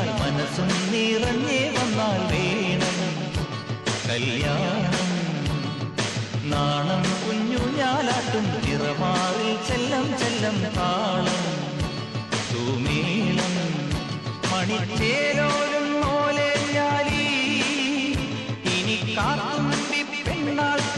നിന്നായി മനസ്സും നിറഞ്ഞേ വന്നാൽ വേണം. കല്യാണം. നാണം കുഞ്ഞു ഞാലാട്ടും നിറമാറിൽ ചെല്ലം ചെല്ലം താളം. തൂമേളം മണിച്ചേരോരും മോലെ ഞാലി. ഇനി കാത്തും പെണ്ണാൾ